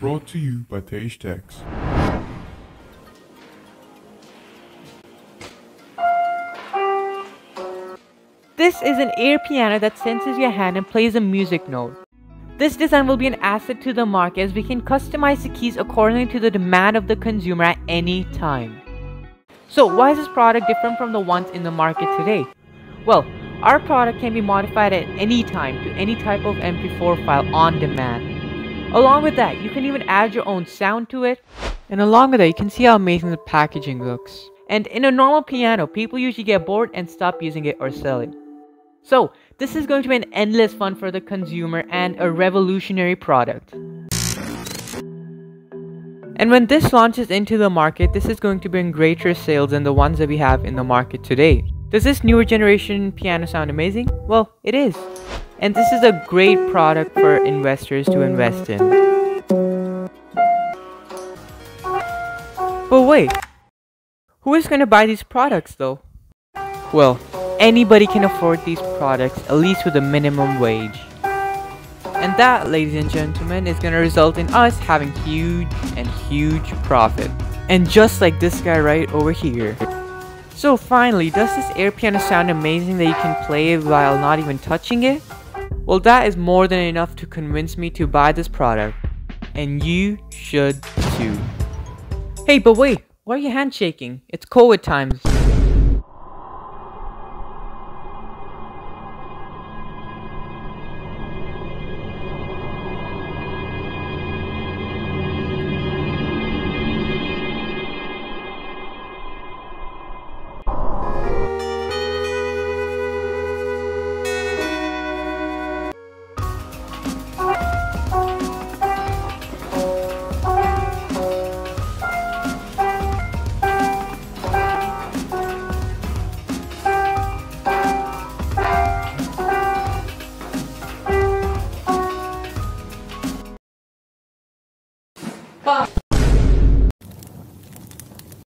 Brought to you by Tej. This is an air piano that senses your hand and plays a music note. This design will be an asset to the market as we can customize the keys according to the demand of the consumer at any time. So why is this product different from the ones in the market today? Well, our product can be modified at any time to any type of MP4 file on demand. Along with that, you can even add your own sound to it. And along with that, you can see how amazing the packaging looks. And in a normal piano, people usually get bored and stop using it or sell it. So, this is going to be an endless fun for the consumer and a revolutionary product. And when this launches into the market, this is going to bring greater sales than the ones that we have in the market today. Does this newer generation piano sound amazing? Well, it is. And this is a great product for investors to invest in. But wait, who is going to buy these products though? Well, anybody can afford these products, at least with a minimum wage. And that, ladies and gentlemen, is going to result in us having huge and huge profit. And just like this guy right over here. So finally, does this air piano sound amazing that you can play it while not even touching it? Well, that is more than enough to convince me to buy this product. And you should too. Hey, but wait, why are you handshaking? It's COVID times. Bye.